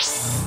course.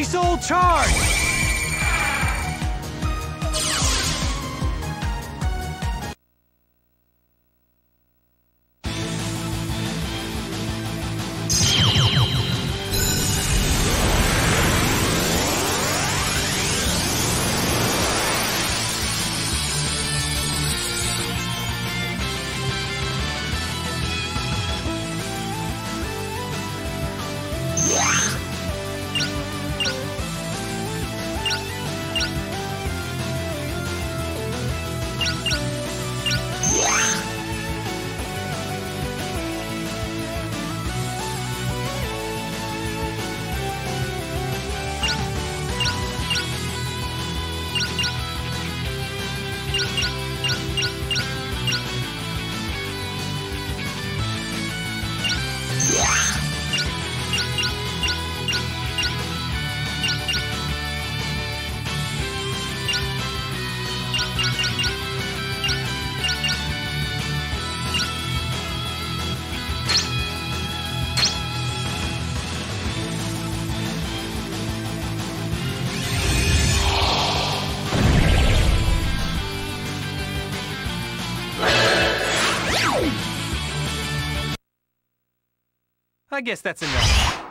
Digisoul charge! I guess that's enough.